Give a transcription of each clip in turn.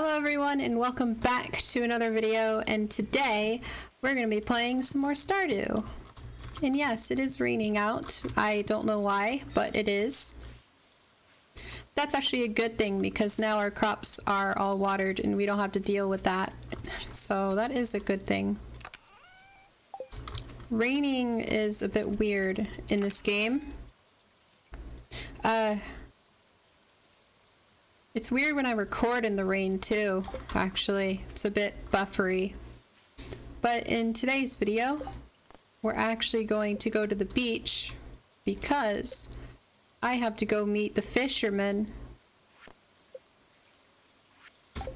Hello everyone and welcome back to another video and today we're going to be playing some more Stardew. And yes, it is raining out. I don't know why, but it is. That's actually a good thing because now our crops are all watered and we don't have to deal with that. So that is a good thing. Raining is a bit weird in this game. Uh, it's weird when I record in the rain too, actually. It's a bit buffery. But in today's video, we're actually going to go to the beach because I have to go meet the fishermen.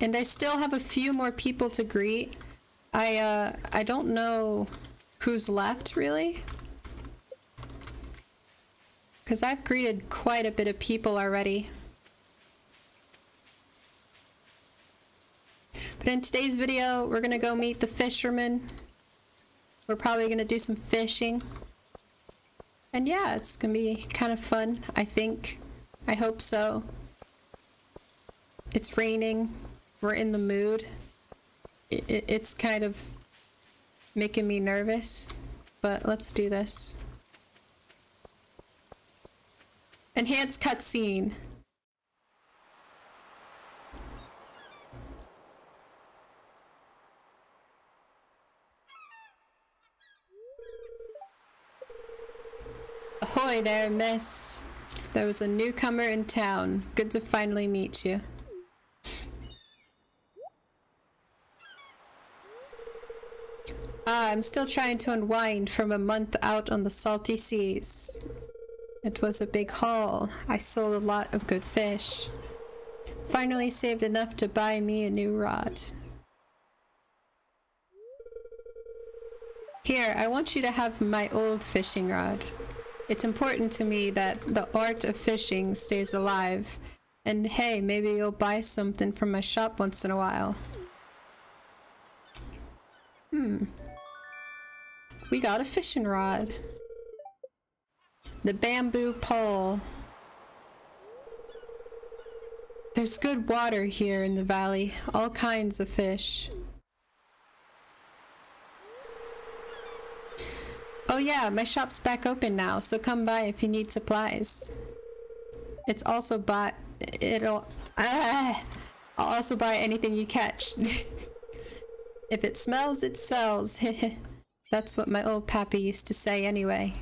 And I still have a few more people to greet. I, uh, I don't know who's left, really. Because I've greeted quite a bit of people already. But in today's video, we're gonna go meet the fishermen. We're probably gonna do some fishing. And yeah, it's gonna be kind of fun, I think. I hope so. It's raining. We're in the mood. It, it, it's kind of making me nervous, but let's do this. Enhanced cutscene. Ahoy there, miss. There was a newcomer in town. Good to finally meet you. Ah, I'm still trying to unwind from a month out on the salty seas. It was a big haul. I sold a lot of good fish. Finally saved enough to buy me a new rod. Here, I want you to have my old fishing rod. It's important to me that the art of fishing stays alive. And hey, maybe you'll buy something from my shop once in a while. Hmm. We got a fishing rod. The bamboo pole. There's good water here in the valley. All kinds of fish. Oh yeah, my shop's back open now, so come by if you need supplies. It's also buy- it'll- ah, I'll also buy anything you catch. if it smells, it sells. That's what my old pappy used to say anyway.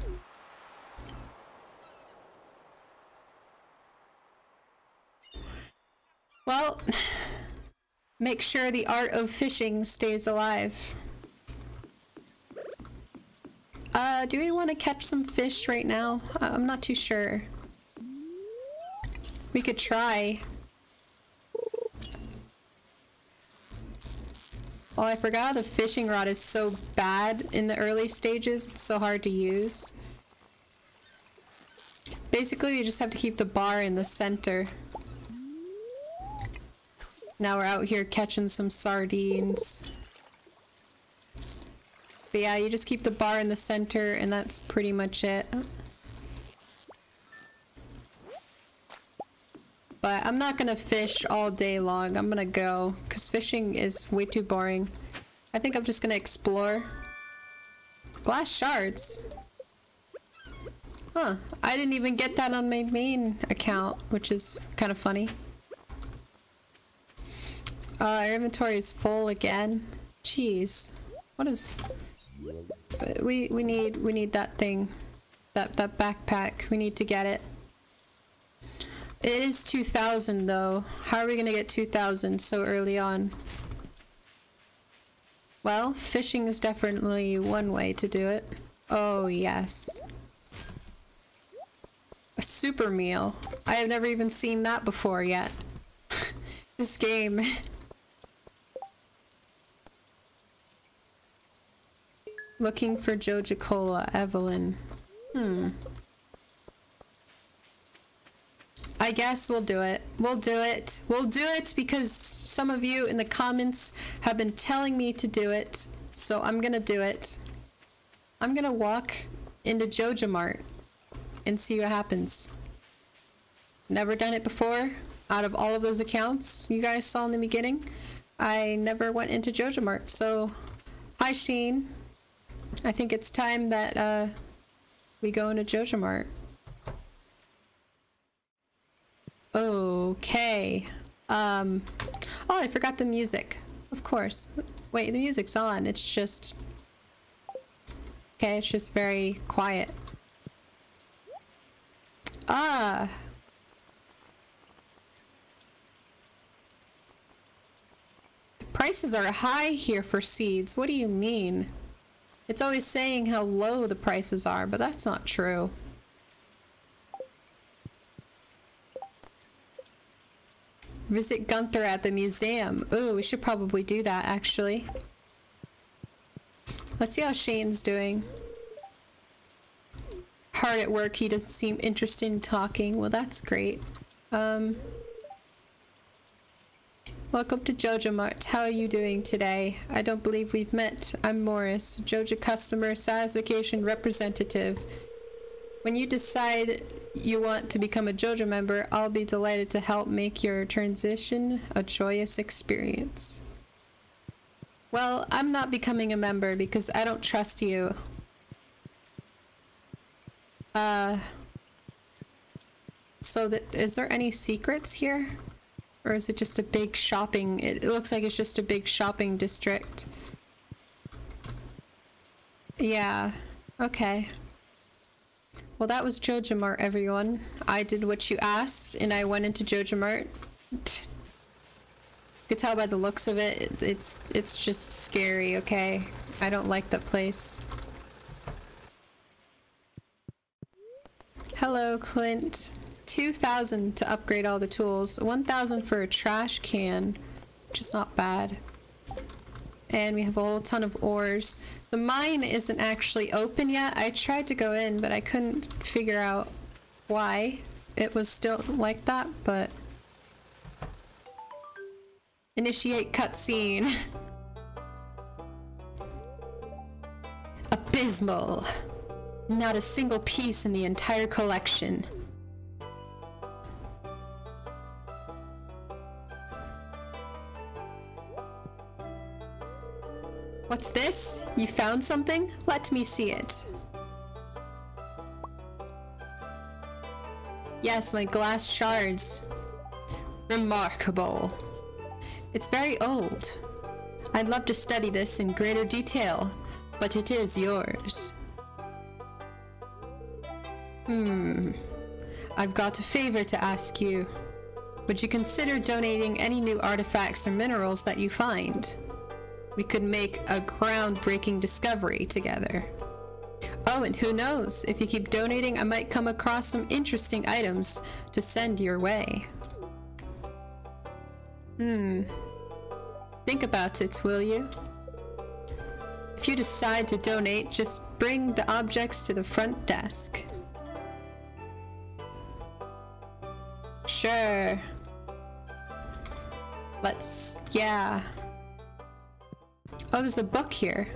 Well, make sure the art of fishing stays alive. Uh, do we want to catch some fish right now? I'm not too sure. We could try. Oh, I forgot the fishing rod is so bad in the early stages. It's so hard to use. Basically, you just have to keep the bar in the center. Now we're out here catching some sardines. But yeah, you just keep the bar in the center and that's pretty much it. But I'm not gonna fish all day long. I'm gonna go because fishing is way too boring. I think I'm just gonna explore. Glass shards. Huh. I didn't even get that on my main account, which is kind of funny. Uh, our inventory is full again. Jeez. What is... We we need we need that thing, that that backpack. We need to get it. It is 2,000 though. How are we gonna get 2,000 so early on? Well, fishing is definitely one way to do it. Oh yes. A super meal. I have never even seen that before yet. this game. Looking for Joja Cola, Evelyn. Hmm. I guess we'll do it. We'll do it. We'll do it because some of you in the comments have been telling me to do it. So I'm gonna do it. I'm gonna walk into Joja Mart and see what happens. Never done it before. out of all of those accounts you guys saw in the beginning, I never went into Joja Mart. So, hi Sheen. I think it's time that uh, we go into Joja Mart. Okay. Um, oh, I forgot the music. Of course. Wait, the music's on. It's just... Okay, it's just very quiet. Ah! The prices are high here for seeds. What do you mean? It's always saying how low the prices are, but that's not true. Visit Gunther at the museum. Ooh, we should probably do that, actually. Let's see how Shane's doing. Hard at work, he doesn't seem interested in talking. Well, that's great. Um, welcome to Joja Mart. How are you doing today? I don't believe we've met. I'm Morris, Jojo Customer Satisfaction Representative. When you decide you want to become a Joja member, I'll be delighted to help make your transition a joyous experience. Well, I'm not becoming a member because I don't trust you. Uh... So that is there any secrets here? Or is it just a big shopping... It, looks like it's just a big shopping district. Yeah. Okay. Well, that was Joja Mart, everyone. I did what you asked, and I went into Joja Mart. You could tell by the looks of it, it, it's it's just scary, okay? I don't like that place. Hello, Clint. 2,000 to upgrade all the tools. 1,000 for a trash can, which is not bad. And we have a whole ton of ores. The mine isn't actually open yet. I tried to go in, but I couldn't figure out why it was still like that, but... Initiate cutscene. Abysmal. Not a single piece in the entire collection. What's this? You found something? Let me see it. Yes, my glass shards. Remarkable. It's very old. I'd love to study this in greater detail, but it is yours. Hmm. I've got a favor to ask you. Would you consider donating any new artifacts or minerals that you find? We could make a groundbreaking discovery together. Oh, and who knows, if you keep donating, I might come across some interesting items to send your way. Hmm. Think about it, will you? If you decide to donate, just bring the objects to the front desk. Sure. Let's... yeah. Oh, there's a book here.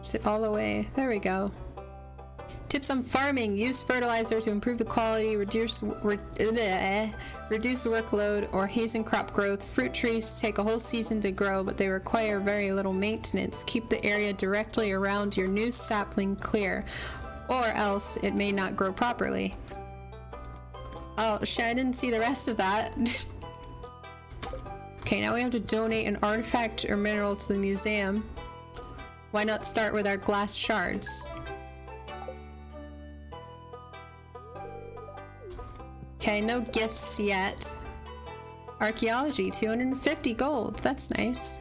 Sit all the way. There we go. Tips on farming. Use fertilizer to improve the quality, reduce re reduce workload, or hasten crop growth. Fruit trees take a whole season to grow, but they require very little maintenance. Keep the area directly around your new sapling clear, or else it may not grow properly. Oh, shit, I didn't see the rest of that. Okay, now we have to donate an artifact or mineral to the museum. Why not start with our glass shards? Okay, no gifts yet. Archaeology, 250 gold. That's nice.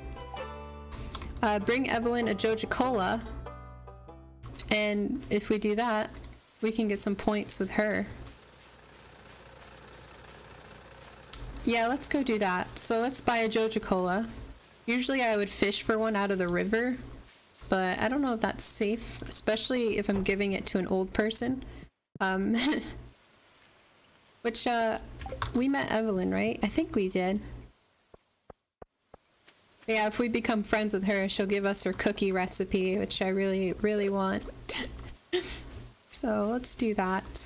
Uh, bring Evelyn a Joja Cola. And if we do that, we can get some points with her. Yeah, let's go do that. So let's buy a Joja Cola. Usually I would fish for one out of the river, but I don't know if that's safe, especially if I'm giving it to an old person. Um, which, uh, we met Evelyn, right? I think we did. Yeah, if we become friends with her, she'll give us her cookie recipe, which I really, really want. so let's do that.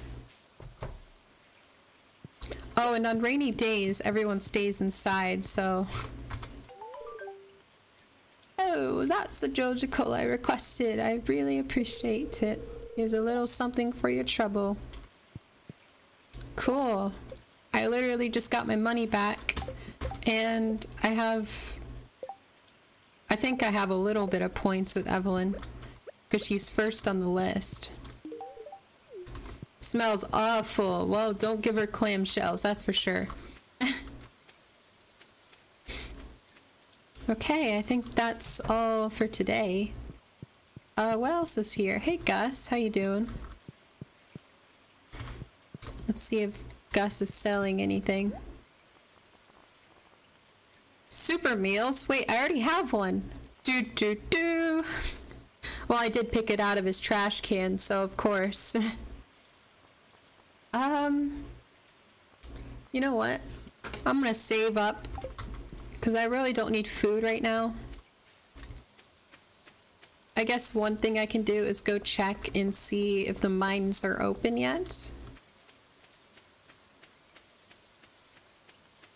Oh, and on rainy days, everyone stays inside, so... Oh, that's the Joja Cola I requested. I really appreciate it. Here's a little something for your trouble. Cool. I literally just got my money back, and I have... I think I have a little bit of points with Evelyn, because she's first on the list. Smells awful. Well, don't give her clamshells, that's for sure. okay, I think that's all for today. Uh, what else is here? Hey, Gus, how you doing? Let's see if Gus is selling anything. Super meals? Wait, I already have one. Do do do. Well, I did pick it out of his trash can, so of course. um, you know what? I'm gonna save up because I really don't need food right now. I guess one thing I can do is go check and see if the mines are open yet.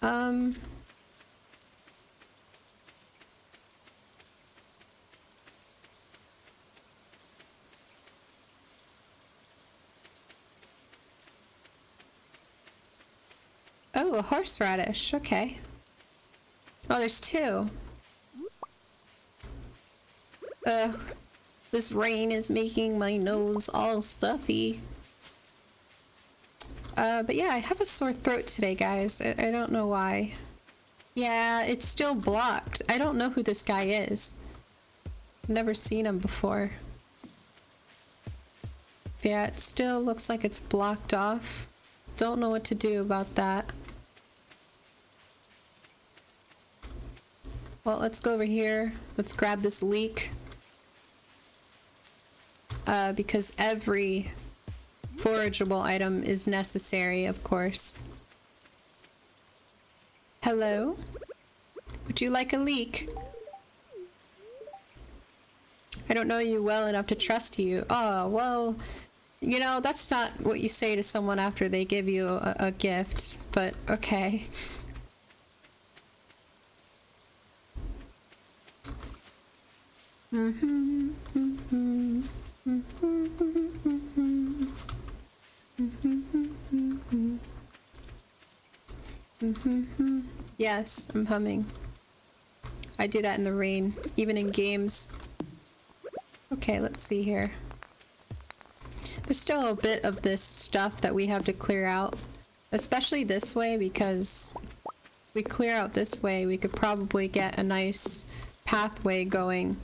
Um... Oh, a horseradish. Okay. Oh, there's two. Ugh. This rain is making my nose all stuffy. Uh, but yeah, I have a sore throat today, guys. I, I don't know why. Yeah, it's still blocked. I don't know who this guy is. I've never seen him before. Yeah, it still looks like it's blocked off. Don't know what to do about that. Well, let's go over here. Let's grab this leek. Uh, because every forageable item is necessary, of course. Hello? Would you like a leek? I don't know you well enough to trust you. Oh, well, you know, that's not what you say to someone after they give you a, a gift, but okay. Yes, I'm humming. I do that in the rain, even in games. Okay, let's see here. There's still a bit of this stuff that we have to clear out. Especially this way because we clear out this way, we could probably get a nice pathway going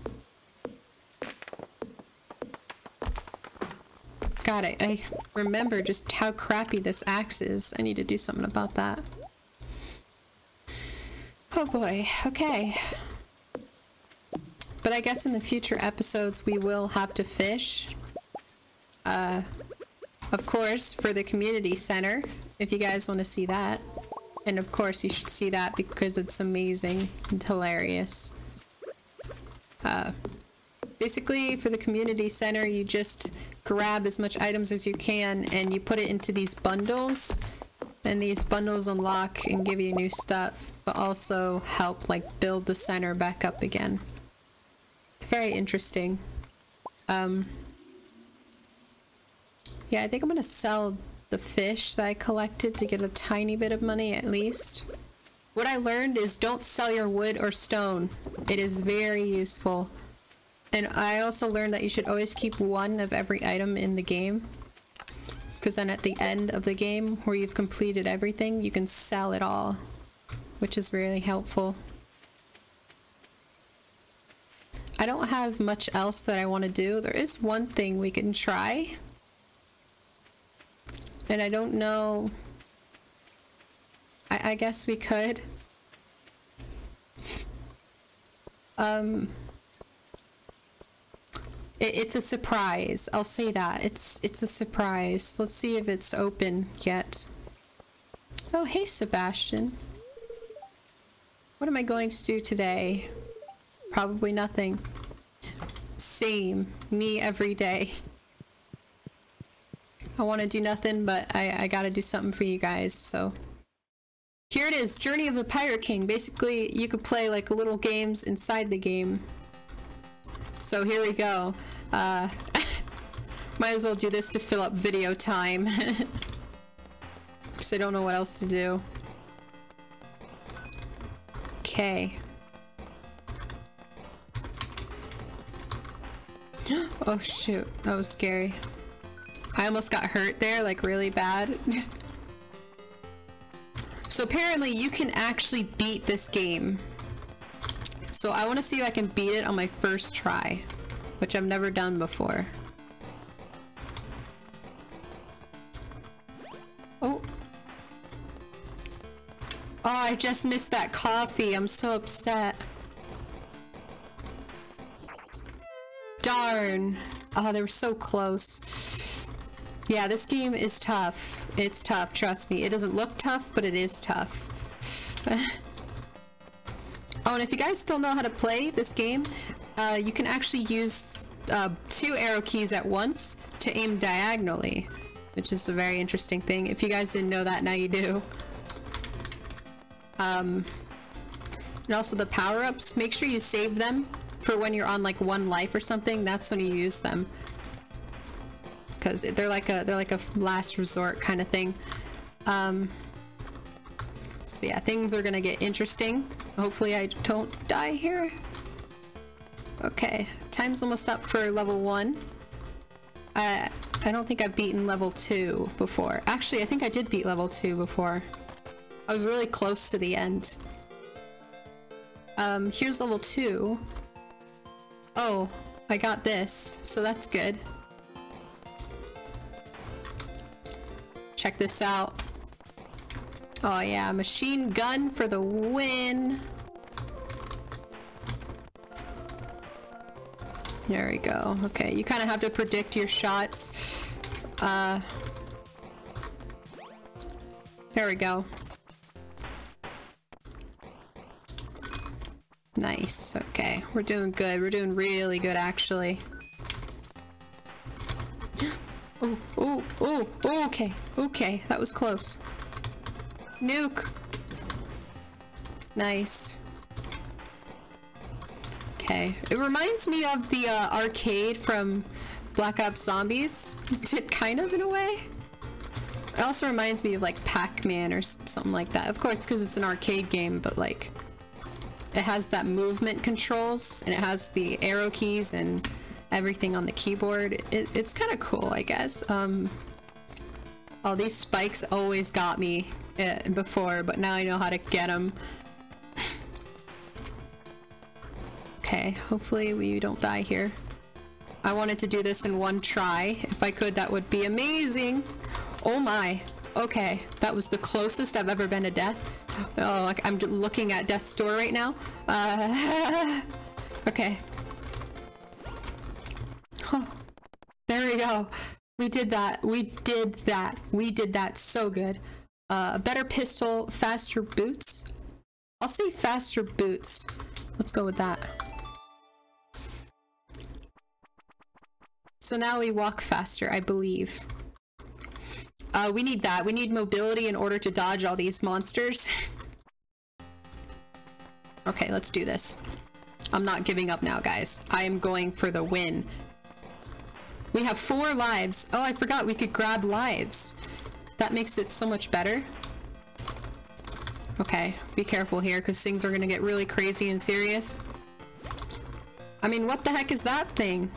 God, I, I remember just how crappy this axe is. I need to do something about that. Oh boy, okay. But I guess in the future episodes we will have to fish. Uh, of course, for the community center, if you guys want to see that. And of course you should see that because it's amazing and hilarious. Uh, basically, for the community center, you just grab as much items as you can and you put it into these bundles. And these bundles unlock and give you new stuff but also help like build the center back up again. It's very interesting. Um yeah i think i'm gonna sell the fish that i collected to get a tiny bit of money at least. What i learned is don't sell your wood or stone. It is very useful and I also learned that you should always keep one of every item in the game. Because then at the end of the game, where you've completed everything, you can sell it all. Which is really helpful. I don't have much else that I want to do. There is one thing we can try. And I don't know... I, I guess we could. Um... It, it's a surprise. I'll say that. It's it's a surprise. Let's see if it's open yet. Oh, hey, Sebastian. What am I going to do today? Probably nothing. Same. Me every day. I want to do nothing, but I, I gotta do something for you guys, so Here it is, Journey of the Prairie King. Basically, you could play like little games inside the game. So here we go. Uh, might as well do this to fill up video time. Because I don't know what else to do. Okay. oh shoot, that was scary. I almost got hurt there, like really bad. so apparently you can actually beat this game. So I want to see if I can beat it on my first try, which I've never done before. Oh. Oh, I just missed that coffee. I'm so upset. Darn. Oh, they were so close. Yeah, this game is tough. It's tough, trust me. It doesn't look tough, but it is tough. oh, and if you guys don't know how to play this game, uh, you can actually use uh, two arrow keys at once to aim diagonally, which is a very interesting thing. If you guys didn't know that, now you do. Um, and also the power-ups, make sure you save them for when you're on like one life or something, that's when you use them. Because they're like a they're like a last resort kind of thing. Um, so yeah, things are gonna get interesting. Hopefully I don't die here. Okay, time's almost up for level one. I I don't think I've beaten level two before. Actually, I think I did beat level two before. I was really close to the end. Um, here's level two. Oh, I got this, so that's good. Check this out. Oh yeah, machine gun for the win. There we go. Okay, you kind of have to predict your shots. Uh, there we go. Nice. Okay. We're doing good. We're doing really good, actually. Oh, oh, oh, oh, okay. Okay. That was close. Nuke. Nice. Okay. It reminds me of the uh, arcade from Black Ops Zombies. kind of, in a way. It also reminds me of, like, Pac-Man or something like that. Of course, because it's an arcade game, but, like it has that movement controls and it has the arrow keys and everything on the keyboard. It, it's kind of cool, I guess. Um, oh, these spikes always got me uh, before, but now I know how to get them. Okay, hopefully we don't die here. I wanted to do this in one try. If I could, that would be amazing. Oh my. Okay, that was the closest I've ever been to death. Oh, like I'm looking at death's door right now. Uh, okay. There we go. We did that. We did that. We did that so good. Uh, a better pistol, faster boots. I'll say faster boots. Let's go with that. So now we walk faster, I believe. Uh, we need that. We need mobility in order to dodge all these monsters. okay, let's do this. I'm not giving up now, guys. I am going for the win. We have four lives. Oh, I forgot we could grab lives. That makes it so much better. Okay, be careful here, because things are gonna get really crazy and serious. I mean, what the heck is that thing?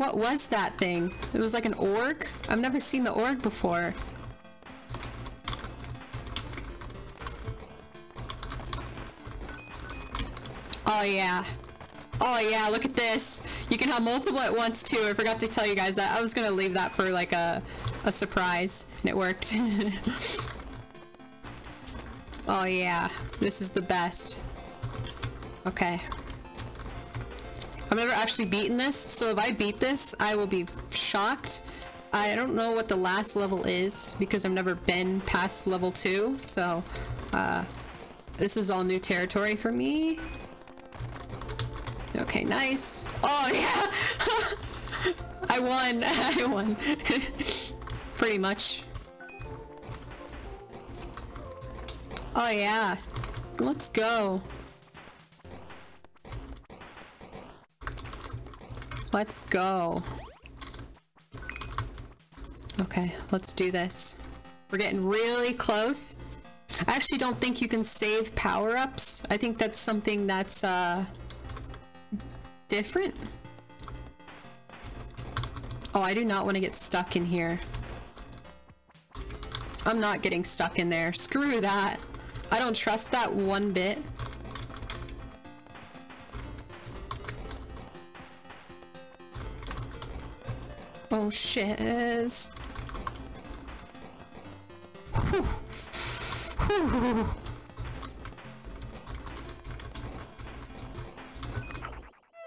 What was that thing? It was like an org? I've never seen the org before. Oh yeah. Oh yeah, look at this. You can have multiple at once too. I forgot to tell you guys that. I was gonna leave that for like a, a surprise, and it worked. oh yeah, this is the best. Okay. I've never actually beaten this, so if I beat this, I will be shocked. I don't know what the last level is because I've never been past level 2, so uh, this is all new territory for me. Okay, nice. Oh, yeah! I won! I won. Pretty much. Oh, yeah. Let's go. Let's go. Okay, let's do this. We're getting really close. I actually don't think you can save power-ups. I think that's something that's, uh, different. Oh, I do not want to get stuck in here. I'm not getting stuck in there. Screw that. I don't trust that one bit. Oh, shiz.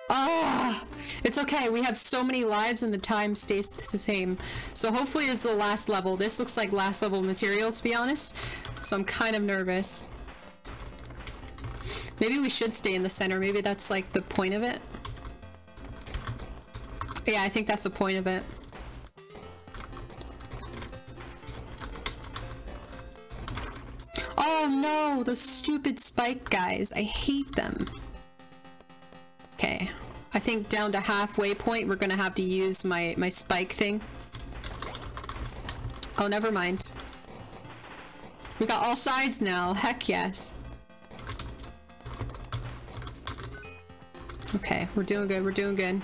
Ah! It's okay, we have so many lives and the time stays the same. So hopefully this is the last level. This looks like last level material, to be honest. So I'm kind of nervous. Maybe we should stay in the center. Maybe that's like the point of it. Yeah, I think that's the point of it. Oh no, the stupid spike guys. I hate them. Okay. I think down to halfway point, we're gonna have to use my, my spike thing. Oh, never mind. We got all sides now. Heck yes. Okay, we're doing good. We're doing good.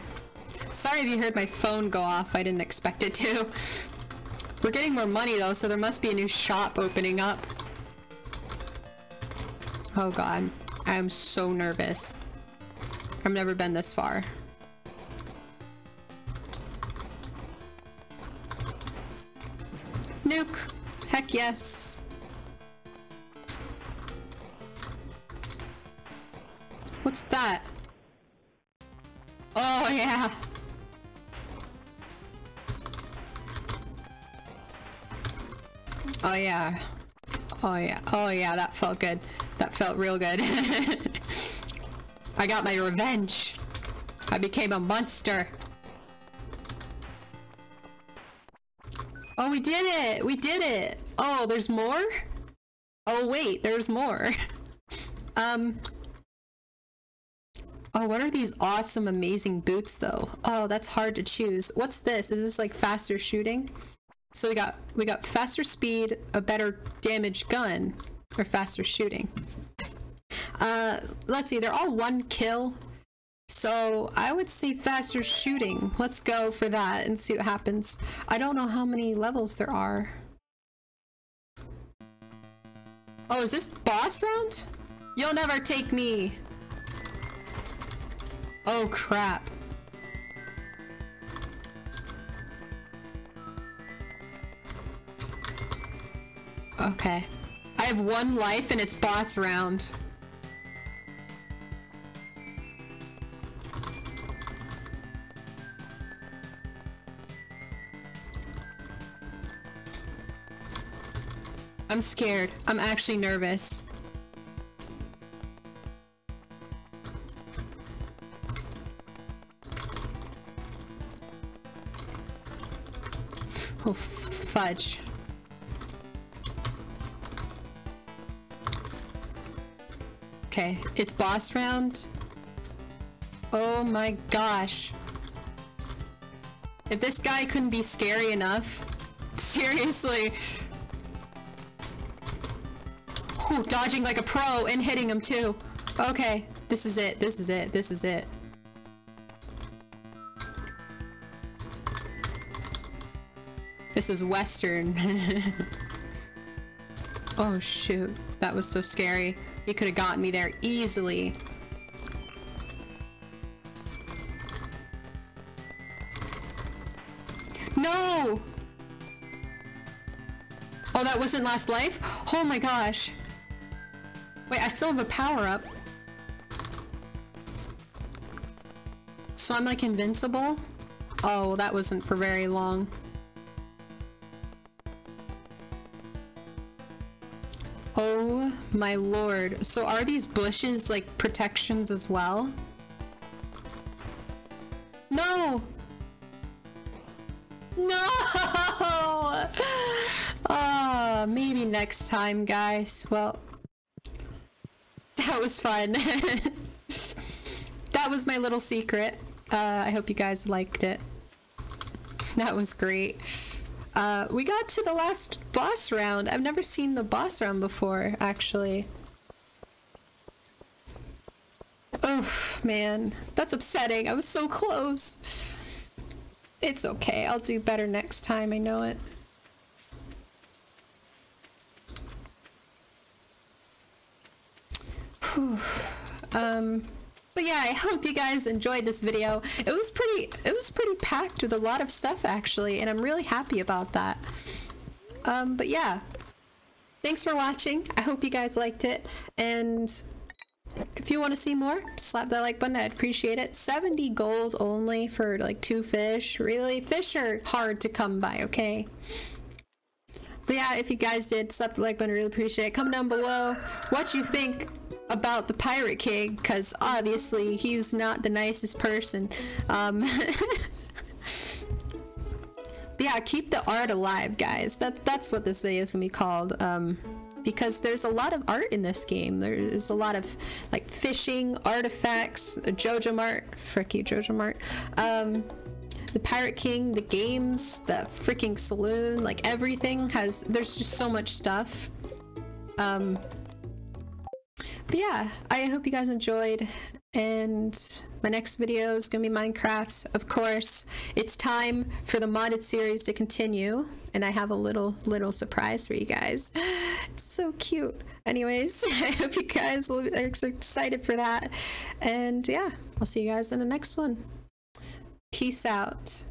Sorry if you heard my phone go off. I didn't expect it to. We're getting more money though, so there must be a new shop opening up. Oh god. I am so nervous. I've never been this far. Nuke! Heck yes! What's that? Oh yeah! Oh yeah. Oh yeah. Oh yeah, that felt good. That felt real good. I got my revenge. I became a monster. Oh, we did it! We did it! Oh, there's more? Oh, wait, there's more. um... Oh, what are these awesome, amazing boots, though? Oh, that's hard to choose. What's this? Is this, like, faster shooting? So we got we got faster speed, a better damage gun, or faster shooting. Uh, let's see, they're all one kill. So I would say faster shooting. Let's go for that and see what happens. I don't know how many levels there are. Oh, is this boss round? You'll never take me. Oh crap. Okay. I have one life and it's boss round. I'm scared. I'm actually nervous. Oh, fudge. Okay, it's boss round. Oh my gosh. If this guy couldn't be scary enough, seriously. Whew, dodging like a pro and hitting him too. Okay, this is it, this is it, this is it. This is Western. oh shoot, that was so scary. He could have gotten me there easily. No! Oh, that wasn't last life? Oh my gosh. Wait, I still have a power-up. So I'm like invincible? Oh, that wasn't for very long. Oh my lord. So are these bushes like protections as well? No! No! Uh, maybe next time, guys. Well, that was fun. that was my little secret. Uh, I hope you guys liked it. That was great. Uh, we got to the last boss round. I've never seen the boss round before, actually. Oh, man. That's upsetting. I was so close. It's okay. I'll do better next time. I know it. Whew. Um, but yeah, I hope you guys enjoyed this video. It was pretty, it was pretty packed with a lot of stuff actually, and I'm really happy about that. Um, but yeah, thanks for watching. I hope you guys liked it, and if you want to see more, slap that like button. I'd appreciate it. 70 gold only for like two fish. Really? Fish are hard to come by, okay? But yeah, if you guys did, slap the like button. I Really appreciate it. Comment down below what you think about the Pirate King, because obviously he's not the nicest person. Um, but yeah, keep the art alive, guys. That That's what this video is going to be called. Um, because there's a lot of art in this game. There's a lot of like fishing, artifacts, Joja Mart, fricky Joja Mart, um, the Pirate King, the games, the freaking saloon, like everything has, there's just so much stuff. Um, but yeah, I hope you guys enjoyed and my next video is gonna be Minecraft. Of course, it's time for the modded series to continue, and I have a little little surprise for you guys. It's so cute. Anyways, I hope you guys are excited for that, and yeah, I'll see you guys in the next one. Peace out.